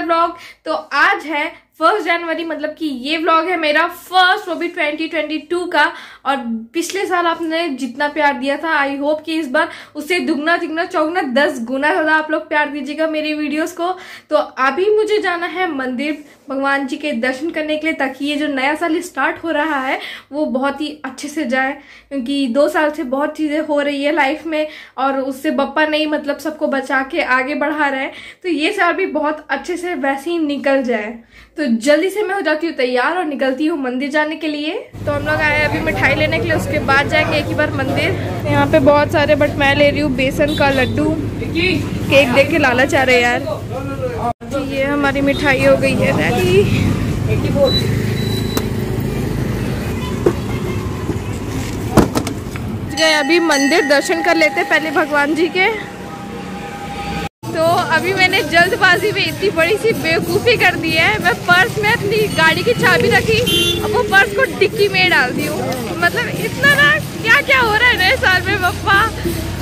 Blog. तो आज है फ़र्स्ट जनवरी मतलब कि ये व्लॉग है मेरा फ़र्स्ट वो भी 2022 का। और पिछले साल आपने जितना प्यार दिया था आई होप कि इस बार उससे दुगना, तिगना, चौगना, दस गुना ज़्यादा आप लोग प्यार दीजिएगा मेरी वीडियोस को। तो अभी मुझे जाना है मंदिर भगवान जी के दर्शन करने के लिए, ताकि ये जो नया साल स्टार्ट हो रहा है, वो बहुत ही अच्छे से जाए। क्योंकि दो साल से बहुत चीज़ें हो रही है लाइफ में, और उससे बप्पा नहीं मतलब सबको बचा के आगे बढ़ा रहे हैं। तो ये साल भी बहुत अच्छे से वैसे ही निकल जाए। तो जल्दी से मैं हो जाती हूँ तैयार और निकलती हूँ मंदिर जाने के लिए। तो हम लोग आए अभी मिठाई लेने के लिए, उसके बाद जाएँगे एक ही बार मंदिर। यहाँ पे बहुत सारे बट मैं ले रही हूँ बेसन का लड्डू, केक देख के लालच आ रहे यार। ये हमारी मिठाई हो गई है रेडी अभी मंदिर दर्शन कर लेते पहले भगवान जी के। अभी मैंने जल्दबाजी में इतनी बड़ी सी बेवकूफ़ी कर दी है। मैं पर्स में अपनी गाड़ी की चाबी रखी और वो पर्स को डिक्की में डाल दी हूँ। मतलब इतना ना क्या क्या हो रहा है नए साल में पप्पा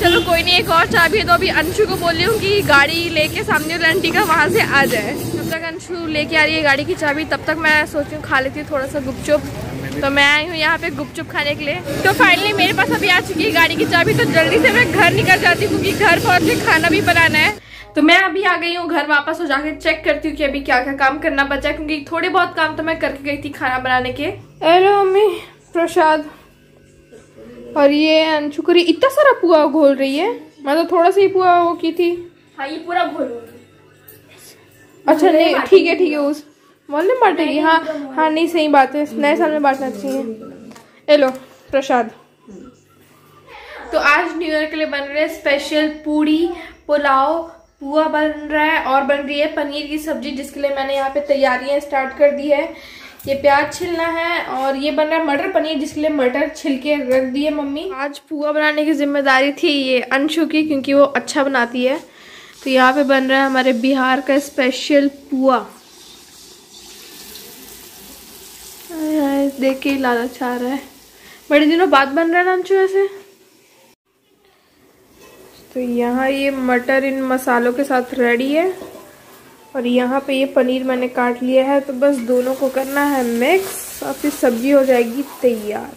चलो कोई नहीं, एक और चाबी है तो अभी अंशु को बोल रही हूँ कि गाड़ी लेके सामने वाले आंटी का वहाँ से आ जाए। जब तक अंशु लेके आ रही है गाड़ी की चाबी, तब तक मैं सोच हूँ खा लेती हूँ थोड़ा सा गुपचुप। तो मैं आई हूँ यहाँ पे गुपचुप खाने के लिए। तो फाइनली मेरे पास अभी आ चुकी है गाड़ी की चाबी तो जल्दी से मैं घर निकल जाती हूँ, क्योंकि घर पहुँच के खाना भी बनाना है। तो मैं अभी आ गई हूँ घर वापस हो जाके चेक करती हूँ कि अभी क्या क्या काम करना बचा क्योंकि थोड़े बहुत काम तो मैं करके गई थी खाना बनाने के। अरे मम्मी प्रसाद। और ये अंशुकरी इतना सारा पुआ घोल रही है? मैं तो थोड़ा सा ही पुआ वो की थी। हाँ ये पूरा घोलो अच्छा नहीं ठीक है ठीक है उस मोहल्ले में बांटेगी हाँ हाँ नहीं सही बात है नए साल में बांटना चाहिए। ए लो प्रसाद। तो आज न्यू ईयर के लिए बन रहे स्पेशल पूड़ी पुलाव पुआ बन रहा है और बन रही है पनीर की सब्ज़ी, जिसके लिए मैंने यहाँ पे तैयारियाँ स्टार्ट कर दी है। ये प्याज छिलना है और ये बन रहा है मटर पनीर, जिसके लिए मटर छिलके रख दिए मम्मी। आज पुआ बनाने की ज़िम्मेदारी थी ये अंशु की, क्योंकि वो अच्छा बनाती है। तो यहाँ पे बन रहा है हमारे बिहार का स्पेशल पुआ। देख के लालच आ रहा है। बड़े दिनों बाद बन रहा है अंशु ऐसे तो यहाँ ये मटर इन मसालों के साथ रेडी है। और यहाँ पे ये पनीर मैंने काट लिया है तो बस दोनों को करना है मिक्स और फिर सब्ज़ी हो जाएगी तैयार।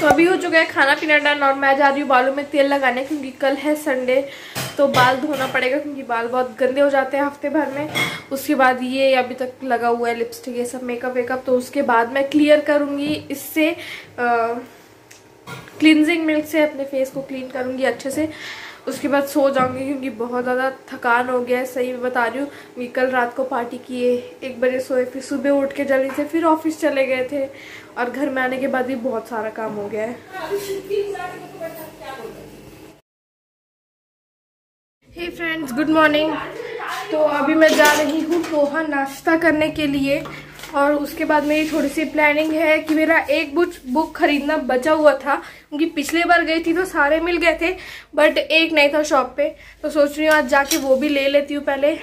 तो अभी हो चुका है खाना पीना डन और मैं जा रही हूँ बालों में तेल लगाने, क्योंकि कल है संडे तो बाल धोना पड़ेगा, क्योंकि बाल बहुत गंदे हो जाते हैं हफ़्ते भर में। उसके बाद ये अभी तक लगा हुआ है लिपस्टिक ये सब मेकअप वेकअप तो उसके बाद मैं क्लियर करूँगी इससे क्लिनजिंग मिल्क से अपने फेस को क्लीन करूँगी अच्छे से। उसके बाद सो जाऊँगी क्योंकि बहुत ज़्यादा थकान हो गया है, सही बता रही हूँ। कि कल रात को पार्टी किए, एक बजे सोए, फिर सुबह उठ के जल्दी से फिर ऑफ़िस चले गए थे। और घर में आने के बाद भी बहुत सारा काम हो गया है। हे फ्रेंड्स गुड मॉर्निंग तो अभी मैं जा रही हूँ पोहा नाश्ता करने के लिए। और उसके बाद मेरी थोड़ी सी प्लानिंग है कि मेरा एक बुक बुक खरीदना बचा हुआ था। क्योंकि पिछले बार गई थी तो सारे मिल गए थे बट एक नहीं था शॉप पे। तो सोच रही हूँ आज जाके वो भी ले लेती हूँ पहले।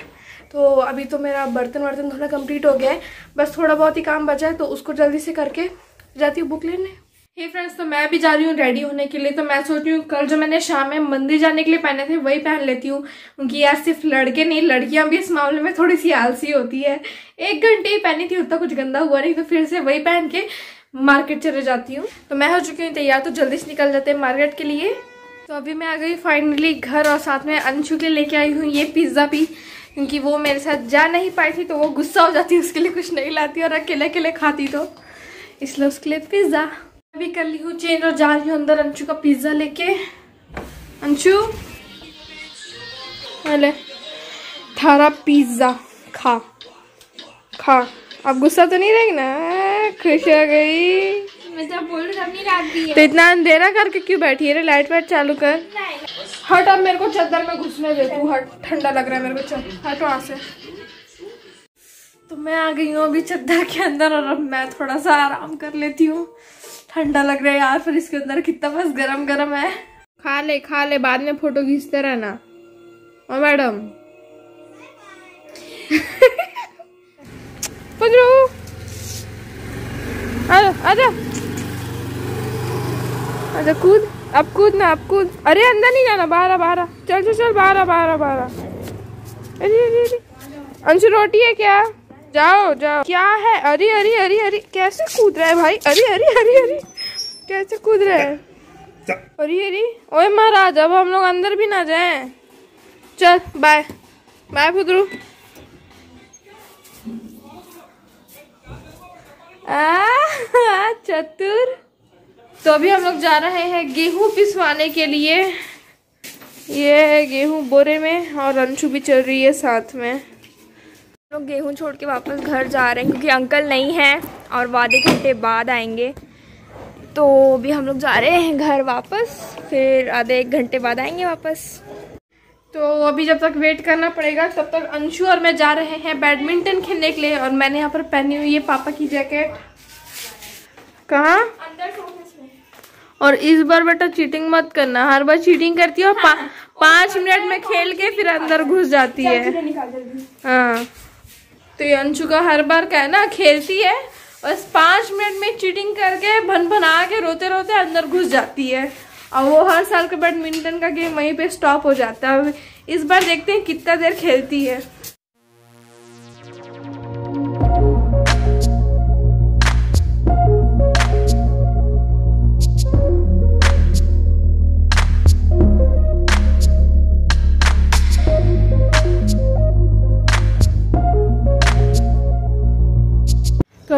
तो अभी तो मेरा बर्तन वर्तन थोड़ा कंप्लीट हो गया है। बस थोड़ा बहुत ही काम बचा है तो उसको जल्दी से करके जाती हूँ बुक लेने। हे hey फ्रेंड्स तो मैं भी जा रही हूँ रेडी होने के लिए। तो मैं सोच रही हूँ, कल जो मैंने शाम में मंदिर जाने के लिए पहने थे, वही पहन लेती हूँ। क्योंकि यार सिर्फ़ लड़के नहीं, लड़कियाँ भी इस मामले में थोड़ी सी आलसी होती है। एक घंटे ही पहनी थी, उतना कुछ गंदा हुआ नहीं तो फिर से वही पहन के मार्केट चले जाती हूँ। तो मैं हो चुकी हूँ तैयार तो जल्दी से निकल जाते हैं मार्केट के लिए। तो अभी मैं आ गई फाइनली घर और साथ में अंशु के लेके आई हूँ ये पिज़्ज़ा भी। क्योंकि वो मेरे साथ जा नहीं पाई थी तो वो गुस्सा हो जाती उसके लिए कुछ नहीं लाती और अकेले अकेले खाती तो। इसलिए उसके लिए पिज़्ज़ा भी कर ली हूँ चेंज और जा रही हूँ अंदर अंशु का पिज़्ज़ा लेके। अंशु? अरे थारा पिज़्ज़ा। खा। खा। अब गुस्सा तो नहीं रहेगी ना? खुश हो गई। मैं दी तो इतना अंधेरा करके क्यों बैठी है रे? लाइट वाइट चालू कर। हट अब मेरे को चद्दर में घुसने दे तू। हट ठंडा लग रहा है मेरे को। चल हट वहाँ से। तो मैं आ गई हूँ अभी चद्दर के अंदर और अब मैं थोड़ा सा आराम कर लेती हूँ। ठंडा लग रहा है यार, फिर इसके अंदर कितना बस गरम गरम है। खा ले खा ले, बाद में फ़ोटो खींचते रहना। ओ मैडम? कूद। अब कूद ना, अब कूद। अरे, अंदर नहीं जाना, बाहर बाहर चल चल चल, बाहर बाहर बाहर अरे अरे अरे अंशु, रोटी है क्या? जाओ जाओ। क्या है? अरे अरे अरे अरे, कैसे कूद रहा है भाई? अरे अरे अरे अरे। कैसे कूद रहा है अरे अरे ओए महाराज अब हम लोग अंदर भी ना जाए। चल बाय बाय फुदरू चतुर। तो अभी हम लोग जा रहे हैं गेहूँ पिसवाने के लिए। ये है गेहूँ बोरे में और अंशु भी चल रही है साथ में। हम लोग गेहूँ छोड़ के वापस घर जा रहे हैं क्योंकि अंकल नहीं है और वो आधे घंटे बाद आएँगे। तो अभी हम लोग जा रहे हैं घर वापस फिर आधे एक घंटे बाद आएँगे वापस। तो अभी जब तक वेट करना पड़ेगा तब तक अंशु और मैं जा रहे हैं बैडमिंटन खेलने के लिए और मैंने यहाँ पर पहनी हुई है पापा की जैकेट कहाँ? और इस बार बेटा चीटिंग मत करना हर बार चीटिंग करती है और पा, पाँच मिनट में खेल के फिर अंदर घुस जाती है। हाँ। तो ये अंशु का हर बार क्या है ना खेलती है बस पाँच मिनट में चीटिंग करके भन भना के रोते रोते अंदर घुस जाती है। और वो हर साल का बैडमिंटन का गेम वहीं पे स्टॉप हो जाता है। इस बार देखते हैं कितना देर खेलती है।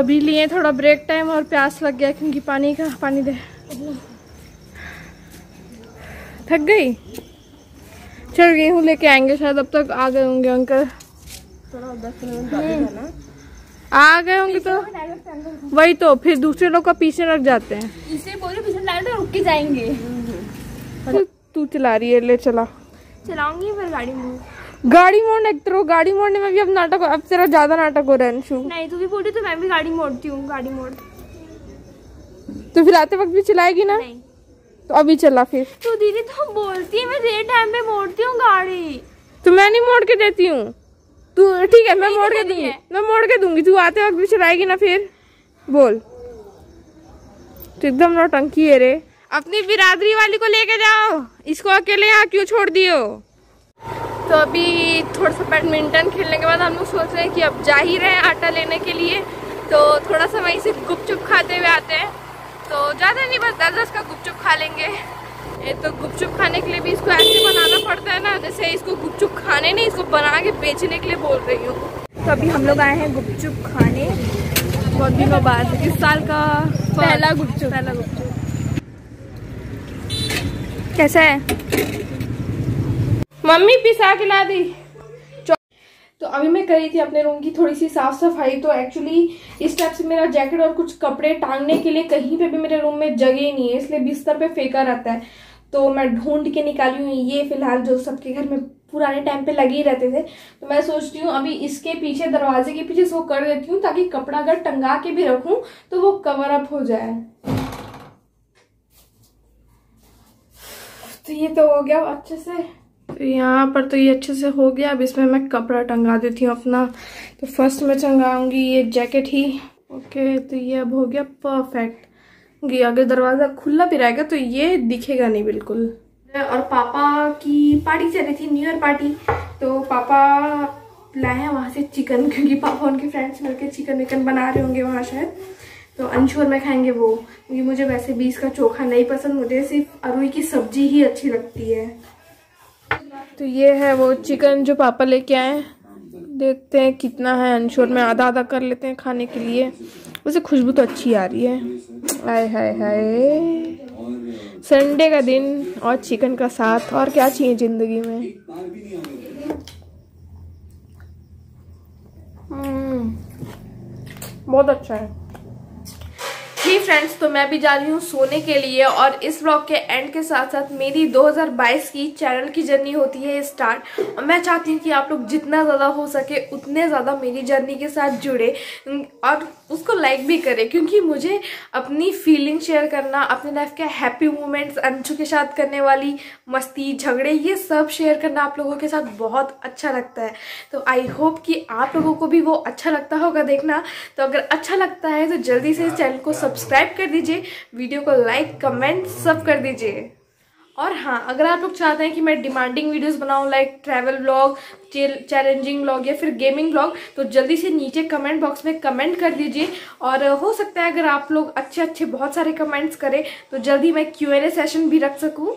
अभी लिए थोड़ा ब्रेक टाइम और प्यास लग गया क्योंकि पानी का पानी दे। थक गई? चल गेहूँ लेके आएँगे शायद अब तक आ गए होंगे अंकल। आ गए होंगे तो? वही तो फिर दूसरे लोग का पीछे रख जाते हैं। इसे बोले पीछे तो रुक के जाएँगे। तू- तू चला रही है ले चला। चलाऊँगी फिर गाड़ी में। गाड़ी मोड़ने एक तरह गाड़ी मोड़ने में भी अब नाटक अब तेरा ज़्यादा नाटक हो रहा है अंशु। नहीं तू भी बोली तो मैं भी गाड़ी मोड़ती हूँ गाड़ी मोड़। तो फिर आते वक्त भी चलाएगी ना? नहीं। तो अभी चला फिर। तो दीदी तो बोलती है मैं देर टाइम पे मोड़ती हूँ गाड़ी। तो मैं नहीं मोड़ के देती हूँ। तू ठीक है मैं मोड़ तो के दूँगी। मैं मोड़ के दूँगी तू आते वक्त भी चलाएगी ना फिर? बोल। तो एकदम नौटंकी है रे। अपनी बिरादरी वाली को लेके जाओ। इसको अकेले यहाँ क्यों छोड़ दियो तो अभी थोड़ा सा बैडमिंटन खेलने के बाद हम लोग सोच रहे हैं कि अब जा ही रहे हैं आटा लेने के लिए। तो थोड़ा सा वहीं से गुपचुप खाते हुए आते हैं। तो ज़्यादा नहीं बस दस दस का गुपचुप खा लेंगे। ये तो गुपचुप खाने के लिए भी इसको ऐसे बनाना पड़ता है ना जैसे इसको गुपचुप खाने नहीं इसको बना के बेचने के लिए बोल रही हूँ। तो अभी हम लोग आए हैं गुपचुप खाने। बहुत दिनों बाद। इस साल का पहला गुपचुप। पहला गुपचुप। कैसा है? मम्मी पिसा के ला दी तो अभी मैं करी थी अपने रूम की थोड़ी सी साफ़ सफ़ाई तो एक्चुअली इस टाइप से मेरा जैकेट और कुछ कपड़े टांगने के लिए कहीं पे भी मेरे रूम में जगह ही नहीं है, इसलिए बिस्तर पे फेंका रहता है। तो मैं ढूंढ के निकाली हूँ ये फ़िलहाल जो सबके घर में पुराने टाइम पे लगे ही रहते थे। तो मैं सोचती हूँ अभी इसके पीछे, दरवाजे के पीछे इसको कर देती हूँ, ताकि कपड़ा अगर टंगा के भी रखूँ तो वो कवर अप हो जाए। तो ये तो हो गया अच्छे से। तो यहाँ पर तो ये अच्छे से हो गया। अब इसमें मैं कपड़ा टंगा देती हूँ अपना। तो फ़र्स्ट में टंगाऊँगी ये जैकेट ही। ओके तो ये अब हो गया परफेक्ट अगर दरवाज़ा खुला भी रहेगा तो ये दिखेगा नहीं बिल्कुल। और पापा की पार्टी चल रही थी न्यू ईयर पार्टी तो पापा लाए हैं वहाँ से चिकन क्योंकि पापा उनके फ्रेंड्स मिलके चिकन विकन बना रहे होंगे वहाँ शायद। तो अंशु में मैं खाएँगे वो, क्योंकि मुझे वैसे भी इसका चोखा नहीं पसंद। मुझे सिर्फ़ अरुई की सब्ज़ी ही अच्छी लगती है। तो ये है वो चिकन जो पापा लेके आए देखते हैं कितना है अनशोर में आधा आधा कर लेते हैं खाने के लिए। वैसे खुशबू तो अच्छी आ रही है। हाय हाय हाय। संडे का दिन और चिकन का साथ। और क्या चाहिए ज़िंदगी में? हम्म, बहुत अच्छा है। जी फ्रेंड्स तो मैं भी जा रही हूँ सोने के लिए और इस ब्लॉग के एंड के साथ साथ मेरी 2022 की चैनल की जर्नी होती है स्टार्ट और मैं चाहती हूँ कि आप लोग जितना ज़्यादा हो सके, उतने ज़्यादा मेरी जर्नी के साथ जुड़े और उसको लाइक भी करें, क्योंकि मुझे अपनी फीलिंग शेयर करना, अपने लाइफ के हैप्पी मोमेंट्स अंशु के साथ करने वाली मस्ती, झगड़े, ये सब शेयर करना आप लोगों के साथ बहुत अच्छा लगता है। तो आई होप कि आप लोगों को भी वो अच्छा लगता होगा देखना। तो अगर अच्छा लगता है तो जल्दी से इस चैनल को सब्सक्राइब कर दीजिए, वीडियो को लाइक कमेंट सब कर दीजिए। और हाँ अगर आप लोग चाहते हैं कि मैं डिमांडिंग वीडियोस बनाऊँ like travel blog challenging blog या फिर गेमिंग ब्लॉग तो जल्दी से नीचे कमेंट बॉक्स में कमेंट कर दीजिए। और हो सकता है अगर आप लोग अच्छे अच्छे बहुत सारे कमेंट्स करें तो जल्दी मैं क्यू एन ए सेशन भी रख सकूँ।